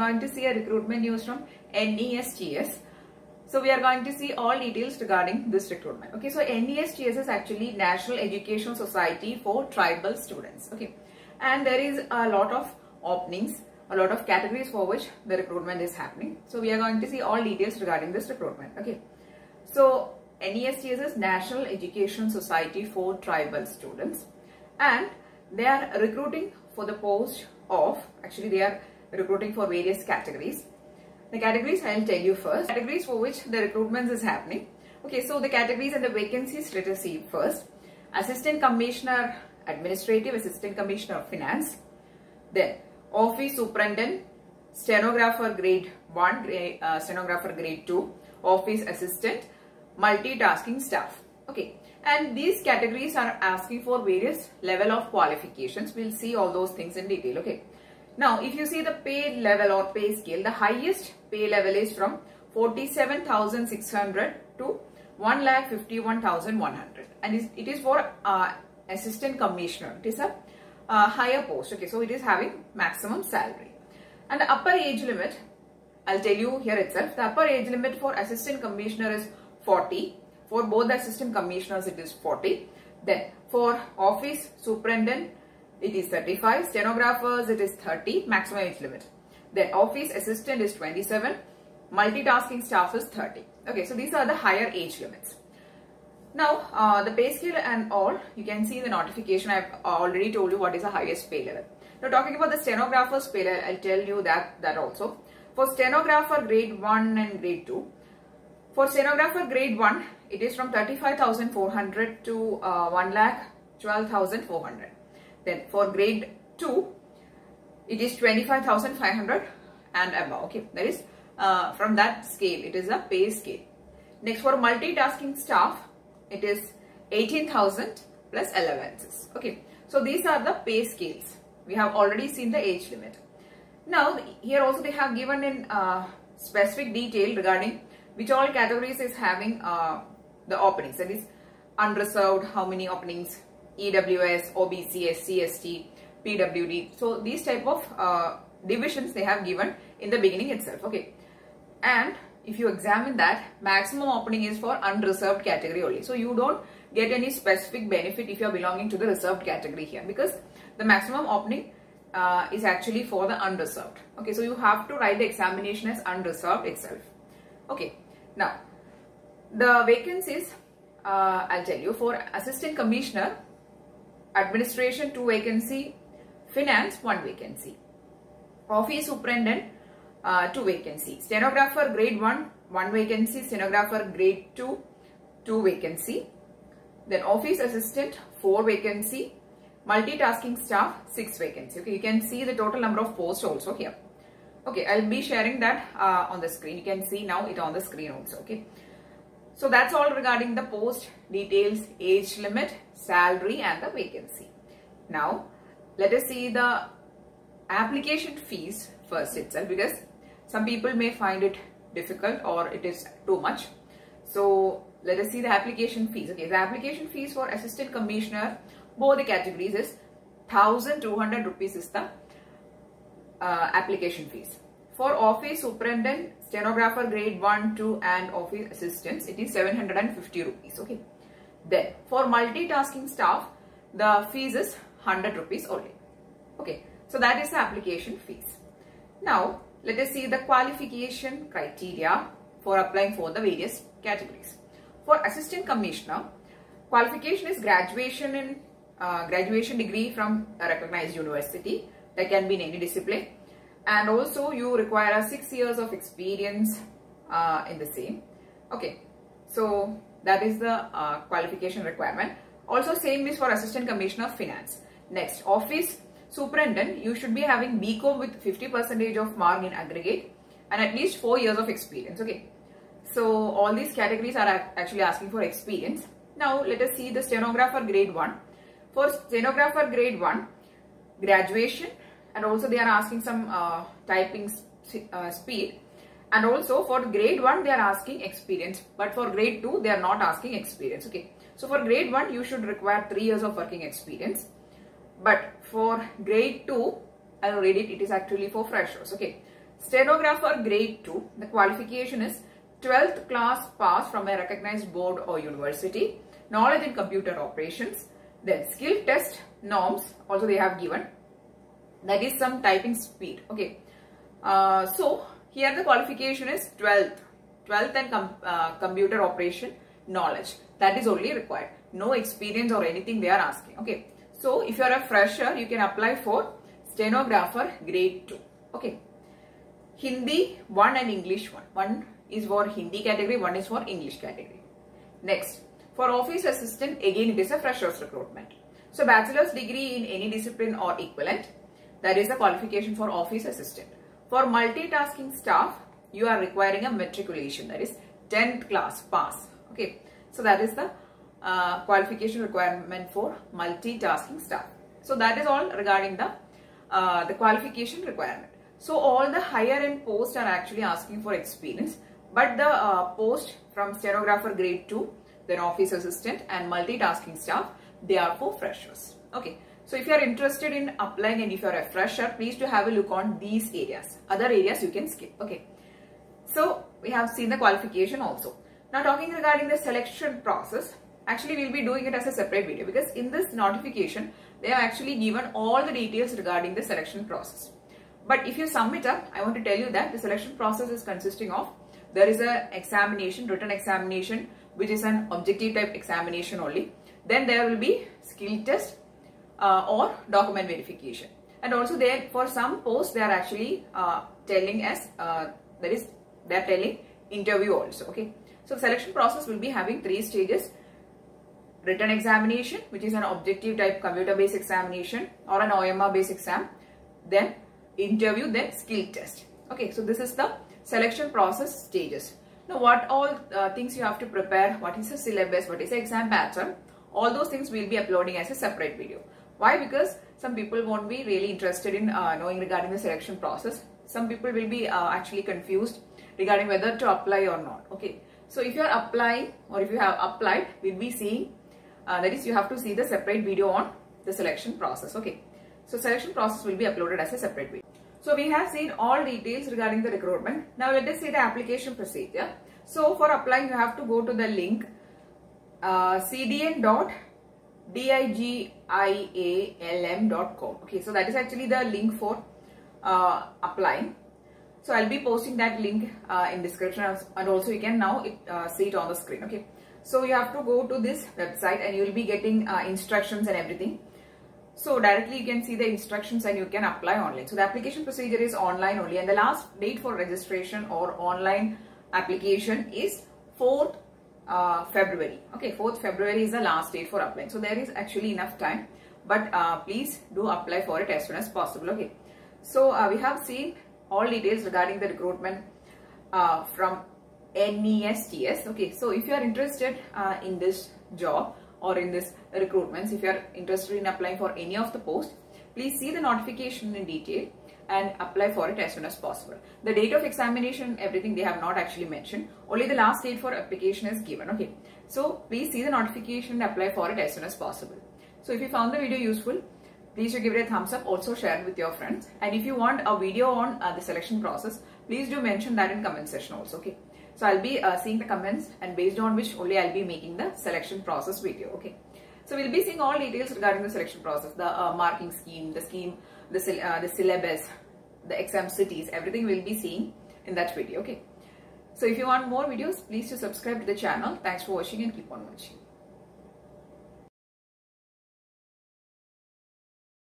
going to see a recruitment news from NESTS. So we are going to see all details regarding this recruitment. Okay, so NESTS is actually National Education Society for Tribal Students. Okay, and there is a lot of openings, a lot of categories for which the recruitment is happening. So we are going to see all details regarding this recruitment. Okay, so NESTS is National Education Society for Tribal Students and they are recruiting for the post of, actually they are recruiting for various categories. The categories I'll tell you first. Categories for which the recruitment is happening. Okay, so the categories and the vacancies let us see first. Assistant Commissioner Administrative, Assistant Commissioner of Finance. Then Office Superintendent, Stenographer Grade 1, grade, uh, Stenographer Grade 2, Office Assistant, Multitasking Staff. Okay, and these categories are asking for various level of qualifications. We'll see all those things in detail. Okay. Now, if you see the pay level or pay scale, the highest pay level is from 47,600 to 1,51,100 and it is for uh, assistant commissioner. It is a uh, higher post. Okay, so it is having maximum salary. And the upper age limit, I'll tell you here itself, the upper age limit for assistant commissioner is 40. For both assistant commissioners, it is 40. Then for office superintendent, it is 35. Stenographers, it is 30, maximum age limit. Then office assistant is 27. Multitasking staff is 30. Okay, so these are the higher age limits. Now, uh, the pay scale and all, you can see in the notification, I've already told you what is the highest pay level. Now, talking about the stenographer's pay level, I'll tell you that, that also. For stenographer grade 1 and grade 2, for stenographer grade 1, it is from 35,400 to uh, 1 lakh 12,400. Then for grade 2, it is 25,500 and above. Okay, that is uh, from that scale, it is a pay scale. Next for multitasking staff, it is 18,000 plus allowances. Okay, so these are the pay scales. We have already seen the age limit. Now here also they have given in uh, specific detail regarding which all categories is having uh, the openings. That is unreserved, how many openings, EWS, OBC, SC, ST, PWD. So these type of uh, divisions they have given in the beginning itself. Okay. And if you examine that, maximum opening is for unreserved category only. So you don't get any specific benefit if you are belonging to the reserved category here because the maximum opening uh, is actually for the unreserved. Okay, so you have to write the examination as unreserved itself. Okay, now the vacancies, uh, I'll tell you, for assistant commissioner, administration 2 vacancy, finance 1 vacancy, office superintendent uh, 2 vacancy, stenographer grade 1 1 vacancy, stenographer grade 2 2 vacancy, then office assistant 4 vacancy, multitasking staff 6 vacancy. Okay, you can see the total number of posts also here. Okay, I'll be sharing that uh, on the screen. You can see now it on the screen also. Okay. So that's all regarding the post details, age limit, salary and the vacancy. Now, let us see the application fees first itself because some people may find it difficult or it is too much. So, let us see the application fees. Okay, the application fees for assistant commissioner, both the categories is 1200 rupees is the uh, application fees. For office superintendent, stenographer grade 1, 2 and office assistants, it is 750 rupees. Okay. Then for multitasking staff, the fees is 100 rupees only. Okay. So that is the application fees. Now let us see the qualification criteria for applying for the various categories. For assistant commissioner, qualification is graduation in uh, graduation degree from a recognized university that can be in any discipline and also you require a six years of experience uh, in the same. Okay. So that is the uh, qualification requirement. Also same is for assistant commissioner of finance. Next office superintendent. You should be having bcom with 50 percentage of mark in aggregate and at least four years of experience. Okay. So all these categories are actually asking for experience. Now let us see the stenographer grade 1 for stenographer grade 1 graduation and also they are asking some uh, typing uh, speed. And also for grade 1 they are asking experience. But for grade 2 they are not asking experience okay? So for grade 1 you should require 3 years of working experience. But for grade 2 I'll read it it is actually for freshers okay? Stenographer grade 2, the qualification is 12th class pass from a recognized board or university, knowledge in computer operations, then skill test norms also they have given that is some typing speed. Okay. Uh, so here the qualification is 12th 12th and com uh, computer operation knowledge. That is only required. No experience or anything they are asking. Okay. So if you are a fresher you can apply for stenographer grade 2 okay. Hindi 1 and English 1 one is for Hindi category one is for English category. Next. For office assistant again it is a freshers recruitment. So bachelor's degree in any discipline or equivalent that is the qualification for office assistant. For multitasking staff, you are requiring a matriculation that is 10th class pass. Okay. So that is the uh, qualification requirement for multitasking staff. So that is all regarding the uh, the qualification requirement. So all the higher end posts are actually asking for experience, but the uh, post from stenographer grade 2, then office assistant and multitasking staff, they are for freshers. Okay. So if you are interested in applying and if you are a fresher, please to have a look on these areas. Other areas you can skip. Okay. So we have seen the qualification also. Now talking regarding the selection process, actually we'll be doing it as a separate video because in this notification, they have actually given all the details regarding the selection process. But if you sum it up, I want to tell you that the selection process is consisting of, there is a examination, written examination, which is an objective type examination only. Then there will be skill test, uh, or document verification. And also there for some posts they are actually uh, telling us uh, that is they are telling interview also. Okay. So selection process will be having three stages. Written examination which is an objective type computer based examination or an OMR based exam. Then interview then skill test. Okay. So this is the selection process stages. Now what all uh, things you have to prepare, what is the syllabus, what is the exam pattern, all those things we will be uploading as a separate video. Why? Because some people won't be really interested in uh, knowing regarding the selection process. Some people will be uh, actually confused regarding whether to apply or not. Okay. So if you are applying or if you have applied, we'll be seeing, uh, that is you have to see the separate video on the selection process. Okay. So selection process will be uploaded as a separate video. So we have seen all details regarding the recruitment. Now let us see the application procedure. So for applying, you have to go to the link uh, cdn.com digialm.com. Okay, so that is actually the link for uh, applying. So I'll be posting that link uh, in description and also you can now it, uh, see it on the screen. Okay, so you have to go to this website and you will be getting uh, instructions and everything. So directly you can see the instructions and you can apply online. So the application procedure is online only and the last date for registration or online application is 4th uh, February. Okay, 4th February is the last date for applying. So there is actually enough time. But uh, please do apply for it as soon as possible. Okay. So uh, we have seen all details regarding the recruitment uh, from NESTS. Okay. So if you are interested uh, in this job or in this recruitments, if you are interested in applying for any of the posts, please see the notification in detail and apply for it as soon as possible. The date of examination, everything they have not actually mentioned. Only the last date for application is given. Okay. So please see the notification and apply for it as soon as possible. So if you found the video useful, please do give it a thumbs up. Also share it with your friends. And if you want a video on uh, the selection process, please do mention that in comment section also. Okay. So I'll be uh, seeing the comments and based on which only I'll be making the selection process video. Okay. So we'll be seeing all details regarding the selection process, the uh, marking scheme, the scheme, the, uh, the syllabus, the exam cities, everything we'll be seeing in that video. Okay. So if you want more videos, please to subscribe to the channel. Thanks for watching and keep on watching.